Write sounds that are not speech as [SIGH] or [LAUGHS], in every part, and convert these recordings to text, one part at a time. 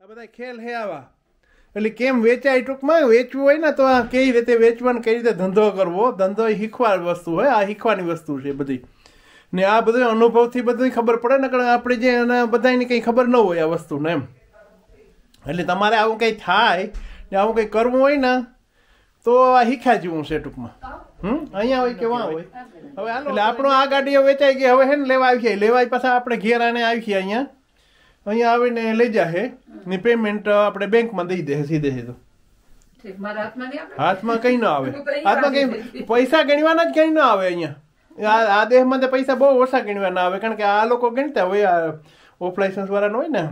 આ બધા ખેલ હે આવા. એટલે કેમ વેચાય ટૂંકમાં? વેચવું હોય ને તો આ કઈ રીતે વેચવાનું કઈ રીતે ધંધો કરવો? ધંધો એ શીખવા વસ્તુ હોય આ શીખવાની વસ્તુ છે બધી. ને આ બધું અનુભવથી બધી ખબર પડે ને કારણ આપણે જે એના બધાને કંઈ ખબર ન હોય આ વસ્તુને એમ. એટલે તમારે આવું કંઈ થાય ને આવું કંઈ કરવું હોય ને તો આ શીખ્યા જેવું છે ટૂંકમાં. હમ? અહીંયા હોય કે વાં હોય. હવે એટલે આપણો આ ગાડીઓ વેચાઈ ગઈ હવે હે ને લેવા આવી લેવા પાછા આપણે ઘેર આને આવી અહીંયા. અહીંયા આવીને લઈ જાહે. ને પેમેન્ટ આપણે બેંકમાં દઈ દે સીધે સીધું. ઠીક હાથમાં કઈ ના આવે. હાથમાં કઈ [LAUGHS] પૈસા ગણવાના જ કઈ ના આવે અહીંયા. આ આ દેશમાં તો પૈસા બહુ ઓછા ગણવાના આવે કારણ કે આ લોકો ગણતા હોય આ ઓફ લાયસન્સ વાળાનો હોય ને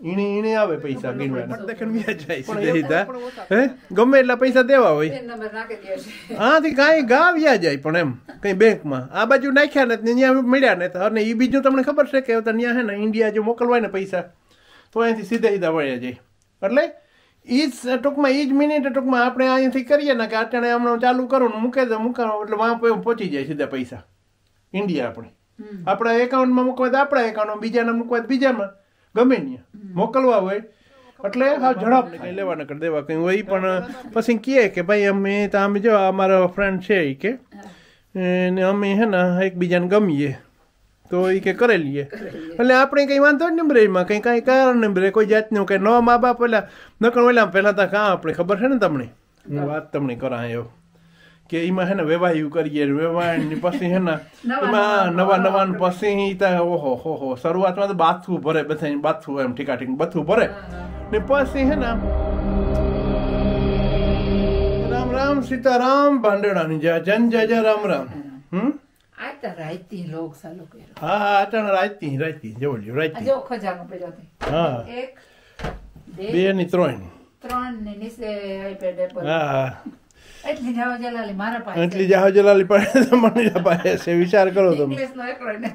ઈને ઈને આવે પૈસા ગણવાના. દેખન વ્યાજ જાય સીધે સીધા. હે? ગમે એટલા પૈસા દેવા હોય. હા થી કાંઈ ગા વ્યા જાય પણ એમ. કઈ બેંકમાં? આ બાજુ નાખ્યા ને ત્યાં મળ્યા ને તો અને એ બીજું તમને ખબર છે કે ત્યાં હે ને ઇન્ડિયા જો મોકલવાય ને પૈસા તો અહીંથી સીધા સીધા વળ્યા જાય. એટલે એ જ ટૂંકમાં એ જ મિનિટ ટૂંકમાં આપણે અહીંથી કરીએ ને કે અટાણે હમણાં ચાલુ કરું ને મૂકે મૂકવાનું એટલે વાં પહોંચી જાય સીધા પૈસા. ઇન્ડિયા આપણે. આપણા એકાઉન્ટમાં મૂકવા તો આપણા એકાઉન્ટમાં બીજાના મૂકવા બીજામાં. ગમે ત્યાં મોકલવા હોય. એટલે હા ઝડપ કંઈ લેવા ન કરી દેવા કંઈ હોય પણ પછી કહે કે ભાઈ અમે તો આમ જો અમારો ફ્રેન્ડ છે એ કે ને અમે હે ને એકબીજાને ગમીએ. તો એ કે કરે લઈએ એટલે આપણે કંઈ વાંધો જ નહીં એમાં કંઈ કાંઈ કારણ નહીં બ્રે કોઈ જાતનું કંઈ નવા મા બાપ એટલે નકર ઓલા પહેલાં તો કાં આપણે ખબર છે ને તમને? હું વાત તમને કરા એવો કે એમાં હે ને વેવાયું કરીએ વેવાય ને પછી હે ને એમાં નવા નવા ને પછી ઓહો હો હો શરૂઆતમાં તો બાથું ભરે બધા બાથું એમ ઠીકા ઠીક બથું ભરે. ને પછી હે ને રામ રામ સીતારામ ભાંડેડાની જય. જન જય જય રામ રામ. હમ? રાયતી લોક ચાલુ કર્યો. હા હા રાયતી રાયતી જવડ્યું રાયતી. જો ખજાનો પડ્યો હા. એક બે બે ની ત્રણ. ત્રણ ને નીચે આઈપેડ એપલ હા હા. એટલી જાવ જલાલી મારા પાસે. એટલી જાહો જલાલી પડે મને પાસે વિચાર કરો તમે. ઇંગ્લિશ નો એકલો ને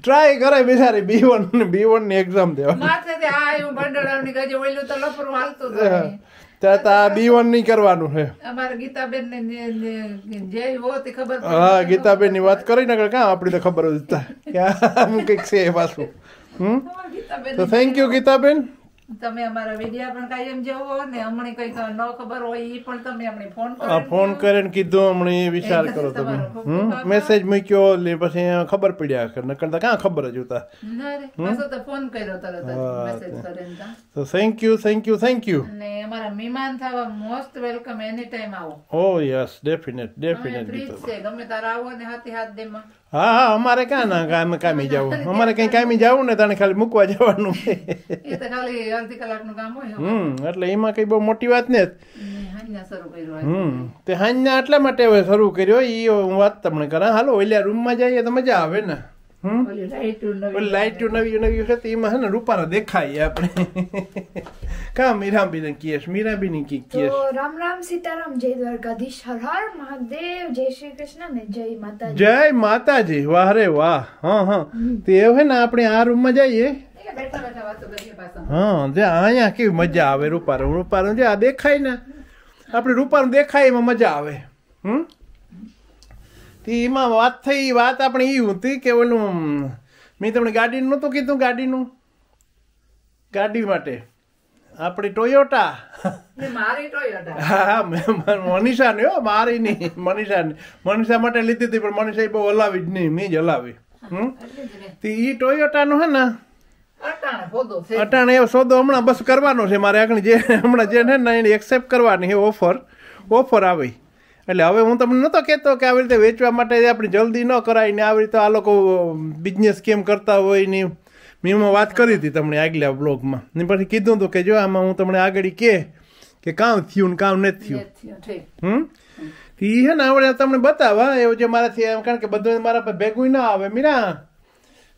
ટ્રાય કરે બિચારી બી વન બી વનની એક્ઝામ દેવા માથે આ હું ગજે તો લફરું હાલતું હતું ત્યાં તો આ બી વન કરવાનું છે હો ગીતાબેનની વાત કરી ને કાં? આપણી તો ખબર જ હતા કે આમ કંઈક છે પાછું. હમ? તો થેન્ક યુ ગીતાબેન. તમે અમારા વિડિયા પણ કાયમ જેવો ને હમણાં કંઈક ન ખબર હોય એ પણ તમે હમણાં ફોન આ ફોન કરીને કીધું હમણાં વિચાર કરો તમે. મેસેજ મૂક્યો એટલે પછી ખબર પડ્યા કે નકર તો કાં ખબર જ હતા ના રે પાછો તો ફોન કર્યો તરત મેસેજ કરીને તો. Thank you thank you thank you ને અમારા મહેમાન થવા મોસ્ટ વેલકમ એની ટાઈમ આવો. ઓ યસ ડેફિનેટ ડેફિનેટ ગમે તારે આવો ને હાથી હાથ દેમાં. હા હા અમારે ક્યાં ના કામે કામી જવું? અમારે કઈ કામે જવું ને તને ખાલી મૂકવા જવાનું. એ તો ખાલી અડધી કલાકનું કામ હોય હમ એટલે એમાં કઈ બહુ મોટી વાત ને ને. હમ તે હાંજના એટલા માટે હવે શરૂ કર્યો એ હું વાત તમને કરા. હાલો ઓલા રૂમમાં જઈએ તો મજા આવે ને. લાઈટું નવી નવી છે તો એમાં છે ને રૂપારા દેખાય આપણે. [LAUGHS] કા મીરાબીને કીએસ મીરાબીની કી તો કીએસ રામ રામ સીતારામ જય દ્વારકાધીશ હર હર મહાદેવ જય શ્રી કૃષ્ણ ને જય માતાજી. જય માતાજી વાહ રે વાહ. હા હા. તે એવું ને આપણે આ રૂમમાં જઈએ. હા જે અહીંયા કેવી મજા આવે રૂપારું રૂપારું જે આ દેખાય ને આપણે રૂપારું દેખાય એમાં મજા આવે. હમ? એમાં વાત થઈ વાત આપણે એ હતી કે ઓલું મેં તમને ગાડીનું નહોતું કીધું ગાડીનું? ગાડી માટે. આપણી ટોયોટા. હા મનીષા ને હો મારી નહીં મનીષાને મનીષા માટે લીધી હતી પણ મનીષા બહુ હલાવી જ નહીં મેં જ હલાવી. હમ? તે એ ટોયોટાનું હે ને અટાણે એવો સોદો હમણાં બસ કરવાનો છે મારે આગળ જે હમણાં જે છે ને એને એક્સેપ્ટ કરવાની એ ઓફર ઓફર આવી. એટલે હવે હું તમને નહોતો કહેતો કે આવી રીતે વેચવા માટે આપણે જલ્દી ન કરાય ને આવી રીતે આ લોકો બિઝનેસ કેમ કરતા હોય ને મેં વાત કરી હતી તમને આગલા બ્લોગમાં ને પછી કીધું હતું કે જો આમાં હું તમને આગળ કે કે કામ થયું ને કામ નથી થયું. હમ? એ છે ને આપણે તમને બતાવવા એવું જે મારાથી એમ કારણ કે બધું મારા પર ભેગું ના આવે. મીરા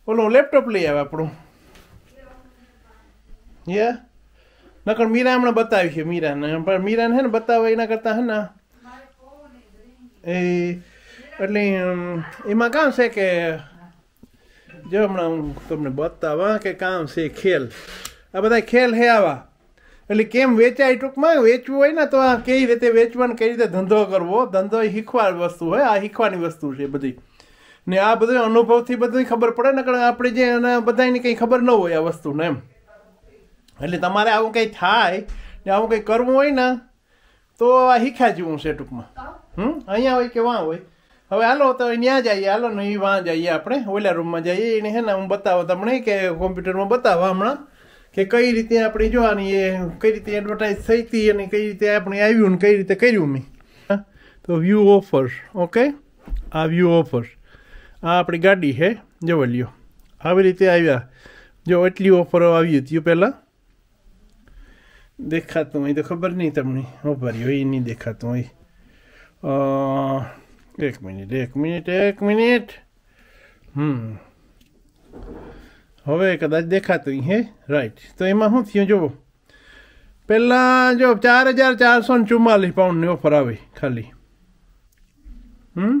ઓલું લેપટોપ લઈ આવે આપણું. યે નકર મીરા હમણાં બતાવી છે મીરાને. પણ મીરાને છે ને બતાવે એના કરતાં છે ને? એ એટલે એમાં કામ છે કે, જો હમણાં હું તમને બતાવવા કે કામ છે ખેલ. આ બધા ખેલ હે આવા. એટલે કેમ વેચાય ટૂંકમાં? વેચવું હોય ને તો આ કઈ રીતે વેચવાનું કઈ રીતે ધંધો કરવો? ધંધો એ શીખવા વસ્તુ હોય, આ શીખવાની વસ્તુ છે બધી. ને આ બધું અનુભવથી બધું ખબર પડે ને આપણે જે બધાને કંઈ ખબર ન હોય આ વસ્તુને એમ. એટલે તમારે આવું કંઈ થાય ને આવું કંઈ કરવું હોય ને, તો આ શીખ્યા જેવું છે ટૂંકમાં. હમ? અહીંયા હોય કે વાં હોય? હવે હાલો, તો ત્યાં જઈએ. હાલો, ને એ વાં જઈએ આપણે. ઓલા રૂમમાં જઈએ. એને હે ને હું બતાવો તમને કે કોમ્પ્યુટરમાં બતાવો હમણાં કે કઈ રીતે આપણે જોવાની એ, કઈ રીતે એડવર્ટાઇઝ થઈ હતી અને કઈ રીતે આપણે આવ્યું ને કઈ રીતે કર્યું મેં? તો વ્યૂ ઓફર્સ ઓકે આ વ્યૂ ઓફર્સ આ આપણી ગાડી છે. જવા લ્યો. આવી રીતે આવ્યા. જો એટલી ઓફરો આવી હતી પહેલાં. દેખાતું હોય તો ખબર નહીં તમને ઓફરી હોય નહીં દેખાતું હોય એક મિનિટ એક મિનિટ એક મિનિટ હવે કદાચ દેખાતું હે રાઈટ તો એમાં શું થયું જુઓ પહેલાં જો ચાર હજાર ચારસો ને ચુમ્માલીસ પાઉન્ડની ઓફર આવી ખાલી હમ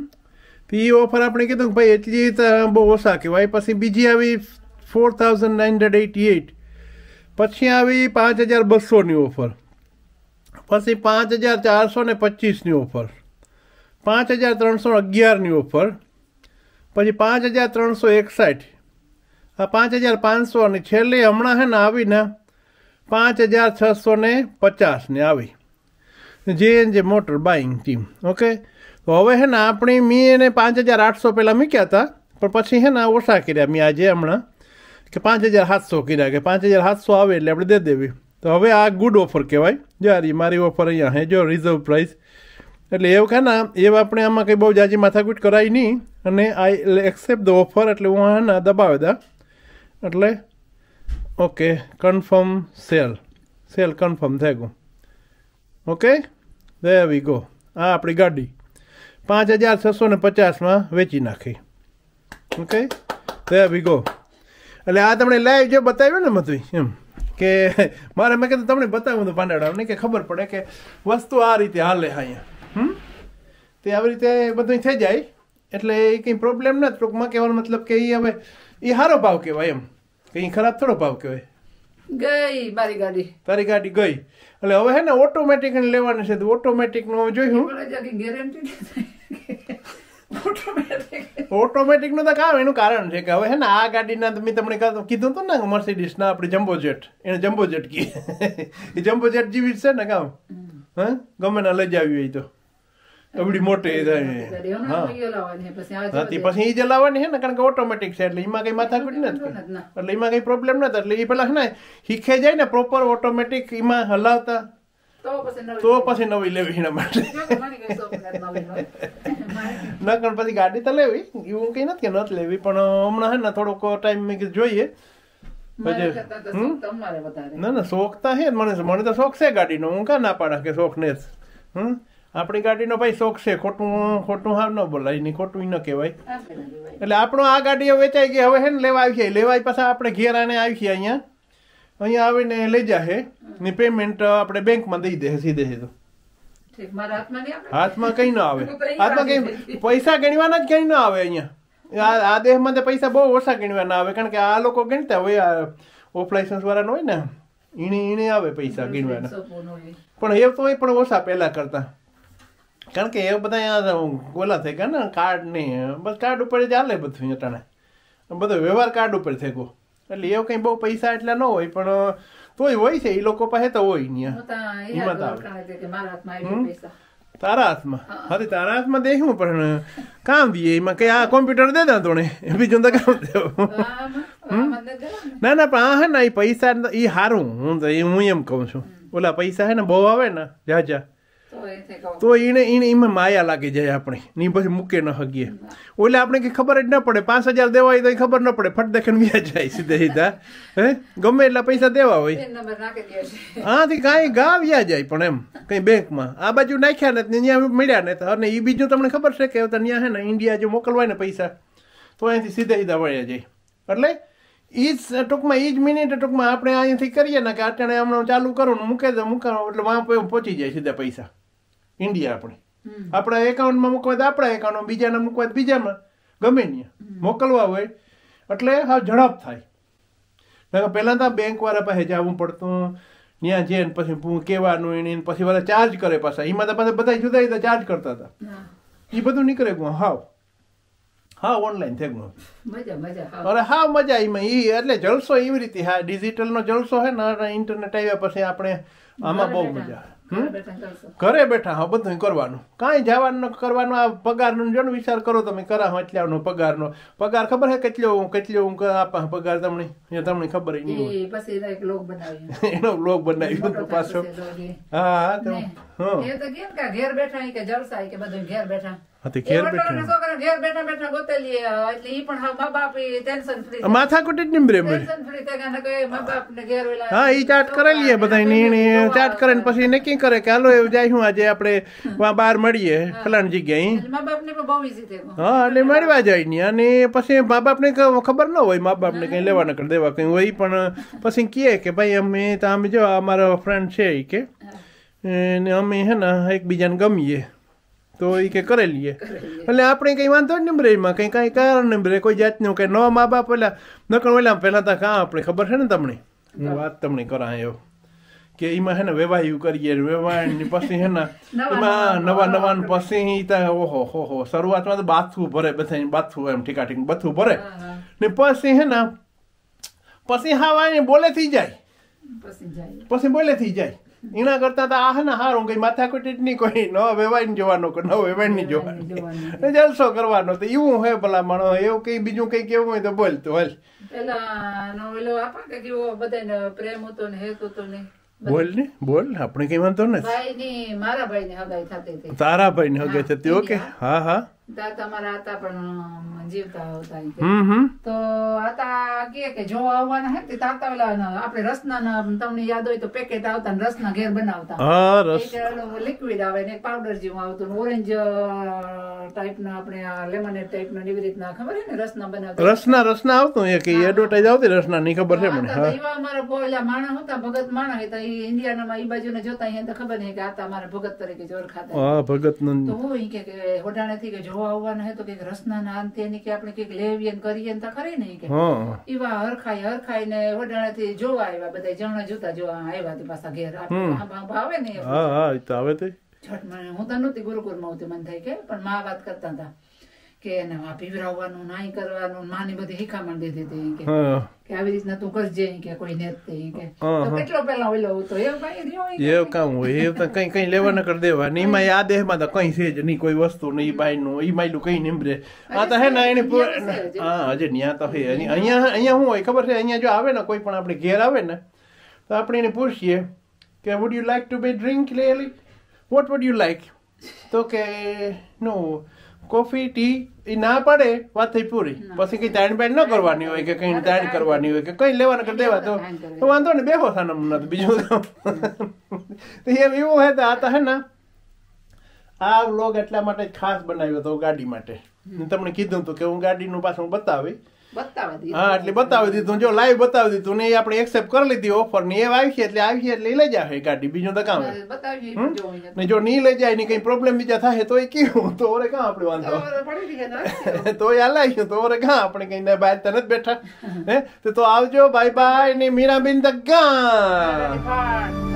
તો એ ઓફર આપણે કીધું કે ભાઈ એટલી બહુ ઓછા કહેવાય પછી બીજી આવી four thousand nine hundred eighty eight પછી આવી પાંચ હજાર બસોની ઓફર. પછી પાંચ હજાર ચારસો ને પચીસની ઓફર. પાંચ હજાર ત્રણસો અગિયારની ઓફર. પછી પાંચ હજાર ત્રણસો એકસાઠ. આ પાંચ હજાર પાંચસો અને છેલ્લે હમણાં હે ને આવીને પાંચ હજાર છસો ને પચાસની આવી. જે એન જે મોટર બાઇંગ ટીમ. ઓકે? તો હવે હે ને આપણી મેં એને પાંચ હજાર આઠસો પહેલાં મૂક્યા હતા પણ પછી હે ને ઓછા કર્યા મેં આજે હમણાં. કે પાંચ હજાર સાતસો કર્યા કે પાંચ હજાર સાતસો આવે એટલે આપણે દે દેવી. તો હવે આ ગુડ ઓફર કહેવાય. જો આ મારી ઓફર અહીંયા હે, જો રિઝર્વ પ્રાઇસ એટલે એવું કે ના, એવું આપણે આમાં કંઈ બહુ જાજી માથાકૂટ કરાય નહીં. અને આઈ એક્સેપ્ટ ધ ઓફર એટલે હું હા ના દબાવી દા. એટલે, okay confirm sale sale confirm થઈ ગયું. ઓકે? દે વી ગો આ આપણી ગાડી. પાંચ હજાર છસો ને પચાસમાં વેચી નાખી. ઓકે? દે વી ગો એટલે આ તમને લાઈવ જે બતાવ્યું ને મતું એમ કે મારે મેં કીધું તમને બતાવ્યું હતું પાંડાડાને કે ખબર પડે કે વસ્તુ આ રીતે હાલે અહીંયા હમ? તે આવી રીતે બધું થઈ જાય એટલે એ કંઈ પ્રોબ્લેમ નથી ટૂંકમાં કહેવાનો મતલબ કે એ હવે એ સારો ભાવ કહેવાય એમ કંઈ ખરાબ થોડો ભાવ કહેવાય. ગઈ મારી ગાડી. તારી ગાડી ગઈ. એટલે હવે હે ને ઓટોમેટિક લેવાની છે તો ઓટોમેટિકનું જોયું? ગેરંટી ઓટોમેટિક ઓટોમેટિકનું તો કામ એનું કારણ છે કે હવે હે ને આ ગાડીના તો મેં તમને કીધું હતું ને મર્સિડીસના આપણી જમ્બો જેટ એને જમ્બો જેટ કહીએ એ જમ્બો જેટ જેવી જ છે ને કામ. હા? ગમે ના લઈ જાવી હોય તો. એવડી મોટી થાય હા. પછી એ ચલાવવાની છે ને કારણ કે ઓટોમેટિક છે એટલે એમાં કઈ માથાકૂટ નથી. એટલે એમાં કઈ પ્રોબ્લેમ નથી એટલે એ પેલા છે ને શીખે જાય ને પ્રોપર ઓટોમેટિક એમાં હલાવતા. તો પછી નવી લેવી એના માટે જો કે મને કઈ શોખ નથી નવીનો. ના કારણ પછી ગાડી તો લેવી એવું કઈ નથી કે નથી લેવી પણ હમણાં હે ને થોડોક ટાઈમ મેં જોઈએ ના ના શોખ તો હે મને મને તો શોખ છે ગાડીનો હું કાં ના પાડા કે શોખ ને જ હમ આપણી ગાડીનો ભાઈ શોખ છે ખોટું ખોટું હાવ ન બોલાય નહીં ખોટું ન કહેવાય. એટલે આપણો આ ગાડીઓ વેચાઈ ગઈ હવે હે ને લેવા આવી લેવાય પાછા આપણે ઘેર આને આવી અહીંયા અહીંયા આવીને લઈ જાહે. ને પેમેન્ટ આપણે બેંકમાં [LAUGHS] દઈ દે સીધે સીધું. હાથમાં કઈ ન આવે. હાથમાં કઈ પૈસા ગણવાના જ કઈ ન આવે અહીંયા. આ દેશમાં તો પૈસા બહુ ઓછા ગણવાના આવે કારણ કે આ લોકો ગણતા હોય આ ઓફ લાઇસન્સ વાળાનો હોય ને ઈને ઈણે આવે પૈસા ગણવાના. પણ એ તો પણ ઓછા પહેલા કરતા. કારણ કે એ બધા અહીંયા ઓલા થઈ ગયા ને કાર્ડ નહીં બસ કાર્ડ ઉપર જ ચાલે બધું અટાણે બધો વ્યવહાર કાર્ડ ઉપર થઈ ગયો. એટલે એવું કંઈ બહુ પૈસા એટલા ન હોય પણ તોય હોય છે એ લોકો પાસે તો હોય નહીં હું તો અહીંયા હિંમત આવે. તારા હાથમાં? હા. તારા હાથમાં દેખું પણ કામ દઈએ એમાં કઈ આ કોમ્પ્યુટર દે દા તોને બીજું તો કામ દેવું. ના. ના પણ આ હે ને એ પૈસા એ સારું હું તો એ હું એમ કહું છું. ઓલા પૈસા હે ને બહુ આવે ને જા જા તો. તો એને એને એમાં માયા લાગી જાય આપણે. ની પછી મૂકે ન હગીએ ઓલે આપણે કંઈ ખબર જ ન પડે. પાંચ હજાર દેવા હોય તો ખબર ન પડે. ફટ દેખીને વ્યાજ જાય સીધે સીધા. હે? ગમે એટલા પૈસા દેવા હોય. હા આથી કાંઈ ગા વ્યા જાય પણ એમ. કંઈ બેંકમાં. આ બાજુ નાખ્યા ને ત્યાં મળ્યા ને તો અને એ બીજું તમને ખબર છે કે ત્યાં હે ને ઇન્ડિયા જો મોકલવાય ને પૈસા તો અહીંથી સીધા સીધા વળ્યા જાય. એટલે એ જ ટૂંકમાં એ જ મિનિટ ટૂંકમાં આપણે અહીંયાથી કરીએ ને કે અટાણે હમણાં ચાલુ કરો ને મૂકે એટલે એટલે વાં પહોંચી જાય સીધા પૈસા. ઇન્ડિયા આપણે. આપણા એકાઉન્ટમાં મૂકવા તો આપણા એકાઉન્ટમાં બીજાના મૂકવા તો બીજામાં. ગમે ત્યાં મોકલવા હોય એટલે હા ઝડપ થાય. પહેલાં તો બેંકવાળા પાસે જવું પડતું. ત્યાં જઈને પછી પૂ- કહેવાનું એને પછી વાળા ચાર્જ કરે પાછા. એમાં તો પાછા બધા જુદા જુદા ચાર્જ કરતા હતા. એ બધું નીકળે ગયું. હાવ. હા ઓનલાઈન થઈ હા અરે હા મજા એમાં. એ એટલે જલસો એવી રીતે. હા ડિજિટલનો જલસો હે ને ઇન્ટરનેટ આવ્યા પછી આપણે આમાં બહુ મજા આવે. ઘરે બેઠા હા બધું કરવાનું. કાંઈ જવાનું કરવાનું આ પગારનો જો ને વિચાર કરો તમે કરા એટલાનો પગારનો. પગાર ખબર હે કેટલો કેટલો હું આપા પગાર તમને? એ તમને ખબર ય નહીં હોય. પછી એનો એક લોક બનાવ્યો. [LAUGHS] એનો બ્લોગ બનાવ્યો પાછો. હા હા તો એ તો કેમ કે ઘેર બેઠા કે જલસા કે બધું ઘેર બેઠા. હા તે એ ઘેર બેઠા છોકરા ઘેર બેઠા બેઠા ગોતેલી એટલે ઈ પણ મા બાપ ટેન્શન ફ્રી માથાકૂટ જ નીમરે ટેન્શન ફ્રી થઈ ગયા ને મા બાપ ને ઘેર વેલા હા ઈ ચાટ કરેલીએ બધા ની ચાટ કરે ને પછી નક્કી કરે કે હાલો એવું જાય હું આજે આપણે વા બહાર મળીએ ફલાણ જગ્યાએ. મા બાપ ને પણ બહુ ઈઝી થઈ હા એટલે મળવા જાય ને અને પછી મા બાપ ને ખબર ન હોય મા બાપને કંઈ લેવા ન કરી દેવા કંઈ હોય પણ પછી કહે કે ભાઈ અમે તો આમ જો અમારો ફ્રેન્ડ છે કે ને અમે હે ને એકબીજાને ગમીએ. તો એ કે કરે લઈએ. એટલે આપણે કંઈ વાંધો જ નહીં એમાં કંઈ કાંઈ કારણ નહીં રે કોઈ જાતનું કંઈ નવા મા બાપ પેલા નકર ઓલા પહેલાં તો કાં આપણે ખબર છે ને તમને? હું વાત તમને કરા એવો. કે એમાં હે ને વેવાયું કરીએ વેવાય ને પછી હે ને એમાં નવા નવા પછી ઓહો હો હો શરૂઆતમાં તો બાથું ભરે બધા બાથું એમ ઠીકા ઠીક બથું ભરે. ને પછી હે ને પછી હા વાય બોલે થઈ જાય. પછી બોલે થઈ જાય. એના કરતા તો આ હે ને હારું કઈ માથાકૂટ જ નહીં કોઈ. ન વેવાઈ જોવાનો કે ન વેવાઈ નહીં જોવાનો. જલસો કરવાનો તો એવું હે ભલા માણો એવું કઈ બીજું કઈ કેવું હોય તો બોલ તો હાલ. પેલા નો આપા કે કેવો બધાને પ્રેમ હતો ને હેતો તો ને. બોલ ને બોલ આપણે કઈ વાંધો ને ભાઈ ની મારા ભાઈ ને હગાઈ થતી તારા ભાઈ ને હગાઈ થતી ઓકે. હા હા. તા તમારા હતા પણ જીવતા હતા ઈ કે. હમ હમ. તો આતા કે કે જો આવવાના હે તે તાતા ઓલા આપણે રસના તમને યાદ હોય તો પેકેટ આવતા ને રસના ઘેર બનાવતા. લિક્વિડ આવે ને પાવડર જેવું આવતું ઓરેન્જ ટાઈપ આપણે લેમનેડ ટાઈપના એવી રીતના ખબર હે ને રસના બનાવતા. રસના રસના આવતું? એ કે આવતી રસના ની ખબર છે મને હા. એવા અમારા માણસ હતા ભગત માણસ હતા ઈ ઇન્ડિયાનામાં ઈ બાજુને જોતા અહીંયા તો ખબર નહીં કે આતા અમારા ભગત તરીકે જોર ખાતા. હા ભગત તો હું કે કે હોડાણેથી જોવા આવવાના હે તો કંઈક રસના ના અંતે કે આપણે કંઈક લેવીએ ને કરીએ ને તો ખરી ને કે. એવા હરખાઈ હરખાઈ ને હોડાણેથી જોવા આવ્યા બધા જણા જોતા જોવા આવ્યા તે પાછા ઘેર. આવે ને હા હા તો આવે તે. છઠ હું તો નહોતી ગુરુકુળમાં માં મને થાય કે પણ માં વાત કરતા હતા. કે એને પીવરાવવાનું નાઈ કરવાનું માની બધી શીખામણ દીધી હતી કે. કે આવી રીતના તું કરજે કે કોઈ ને કે. તો કેટલો પેલા ઓલો હતો? એવું કઈ એવું કામ હોય એ તો કઈ કઈ લેવા ન કરી દેવા. ને એમાં આ દેહમાં તો કઈ છે જ નહીં કોઈ વસ્તુ નહીં બાઈ નું એ માયલું કઈ નીમરે આ તો હે ને એને. હા હજે ન્યા તો હે. અહીં- અહીંયા અહીંયા શું હોય ખબર છે? અહીંયા જો આવે ને કોઈ પણ આપણે ઘેર આવે ને તો આપણે એને પૂછીએ કે would you like to be drink લેલી what would you like તો કે નો કોફી ટી એ ના પડે વાત થઈ પૂરી. પછી કઈ તાણ બાણ ન કરવાની હોય કે કઈ તાણ કરવાની હોય કે કઈ લેવાનું કરી દેવા તો વાંધો ને બેહો સાનમ નથી બીજું તો. એમ એવું હે તો આ તો હે ને આ વ્લોગ એટલા માટે ખાસ બનાવ્યો હતો ગાડી માટે. તમને કીધું હતું કે હું ગાડીનું પાછું બતાવી હા એટલે બતાવી દીધું. જો લાઈવ બતાવી દીધું ને એ આપણે એક્સેપ્ટ કરી લીધી ઓફર ને. એ આવી છે એટલે આવી છે એટલે લઈ જાય ગાડી. બીજું તો કામ? ને જો નહીં લઈ જાય ને કઈ પ્રોબ્લેમ બીજા થાય તો એ કેવું? તો ઓરે કાં આપણે વાંધો? તો એ હલાઈ તો ઓરે કાં આપણે કઈ ના બહાર તને જ બેઠા. હે? તો આવજો બાય બાય ને મીરાબેન ધ ફાટ